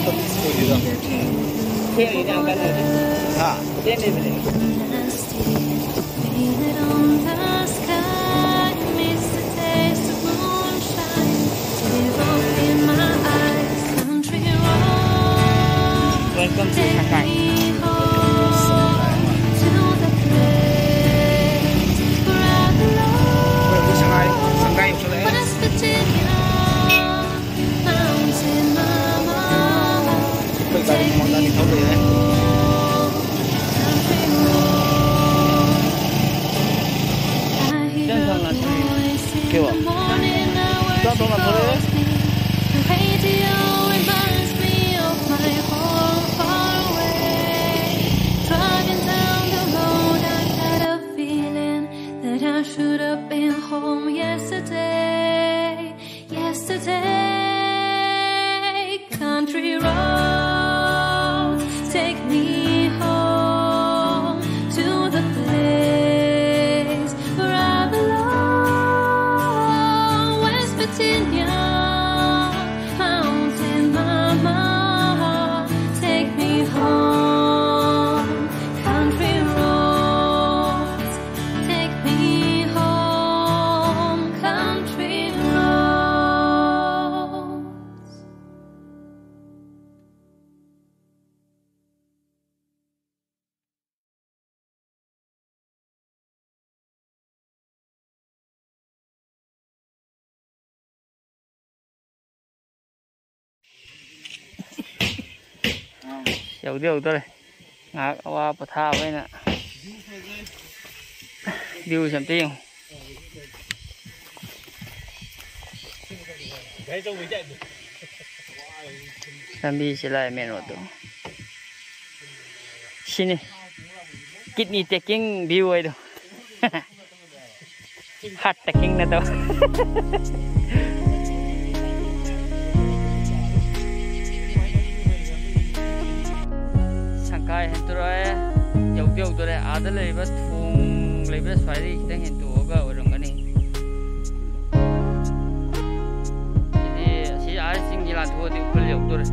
में तो तीस के देगा हाँ Welcome to 在我们黄山 ꯌꯧꯗꯤ ꯌꯧꯗꯣꯔꯦ ꯉꯥꯏꯍꯥꯛ ꯑꯋꯥ ꯄꯣꯊꯥꯕ ꯑꯣꯏꯅ ꯚ꯭ꯌꯨꯁꯦ ꯑꯝꯇ ꯌꯦꯡꯉꯨ ꯂꯝꯕꯤꯁꯤ ꯂꯥꯛꯑꯦ ꯃꯦꯟ ꯔꯣꯗꯣ ꯁꯤꯅꯤ kidney taking view ấy đâu heart taking là đâu ꯍꯦꯟꯇꯣꯔꯛꯑꯦ ꯌꯧꯗꯤ ꯌꯧꯗꯣꯔꯦ ꯑꯥꯗ ꯂꯩꯔꯤꯕ ꯊꯣꯡ ꯂꯩꯕ ꯁ꯭ꯋꯥꯏꯗꯒꯤ ꯈꯤꯇꯪ ꯍꯦꯟꯇꯣꯛꯑꯒ ꯑꯣꯏꯔꯝꯒꯅꯤ ꯁꯤꯗꯤ ꯑꯁꯤ ꯑꯥ ꯆꯤꯡꯁꯤ ꯂꯥꯟꯊꯣꯛꯑꯗꯤ ꯎꯈ꯭ꯔꯨꯜ ꯌꯧꯗꯣꯔꯦ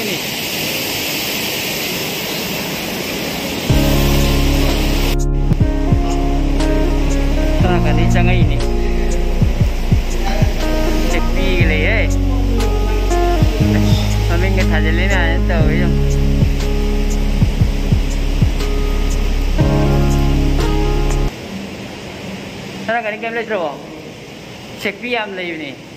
ที่นี่ตากันนี้จังไงนี่เจ็ดปีเลยเอ้ยมันไม่เงินถ่ายจะเล่นอะไเต๋อยัง Sarang galing kami lang Check PM lang yun eh.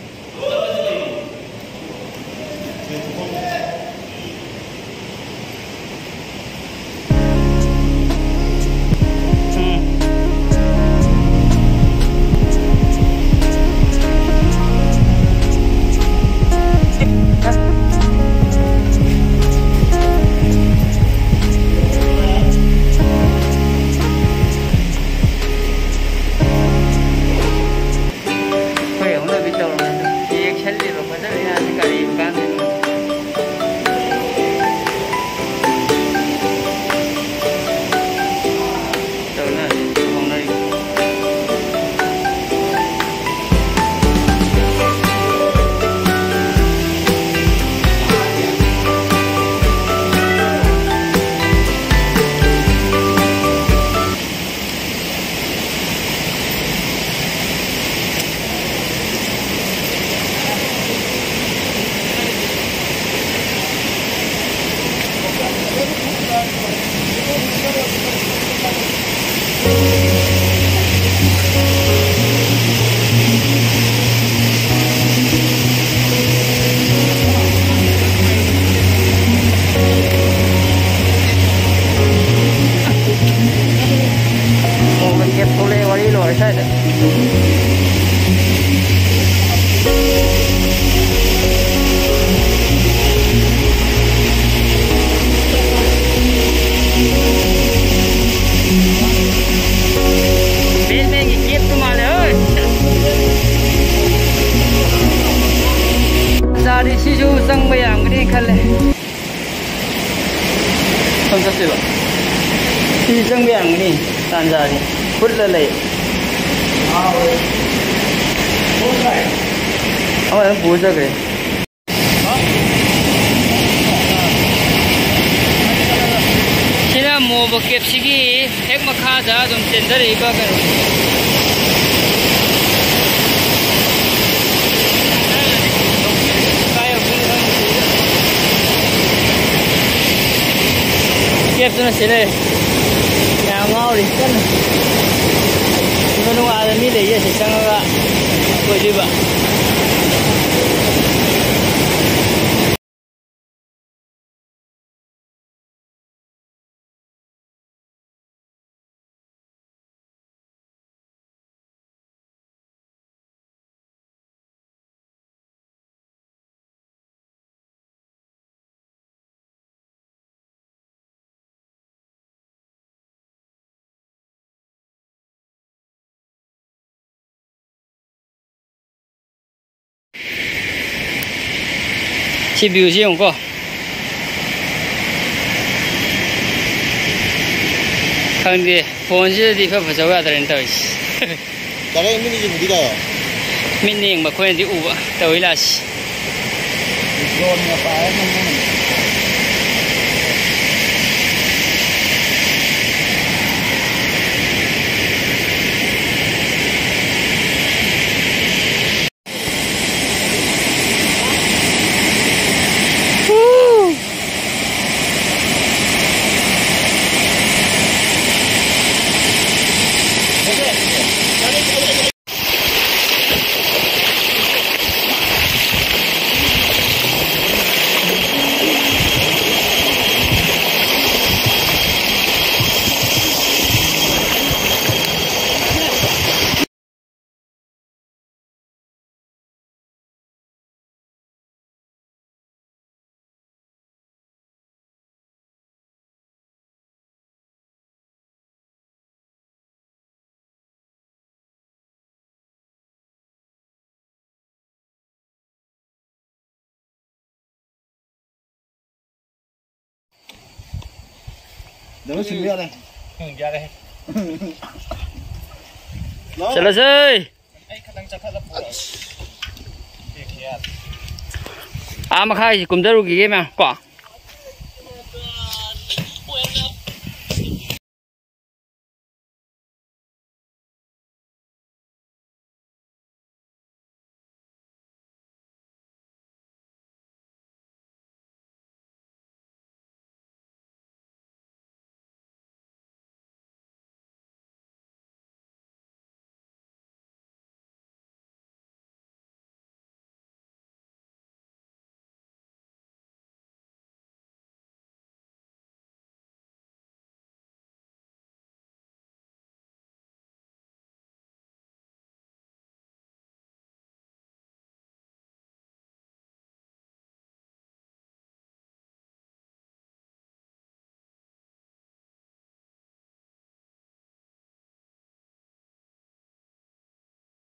తాంజాని పుల్లలే అవన్ పూజకే సినా మోబ కెప్సికి హెక్ మఖాదా దుమ్ చెందర్ ఇబా కరో కెప్సన సినే ahorita. Ano nung alam nila, yes, isang nga. Pwede ba? Chỉ biểu không có không đi phone chỉ đi phải phải cho cái 人 tới. Cái mini gì một tí đâu mình niệm mà quên đi uống tới là rồi mà phải Để nó xin ra đây. Ừ, ra đây. Chờ là gì? À mà khai cũng cũng rất là gì mà quả.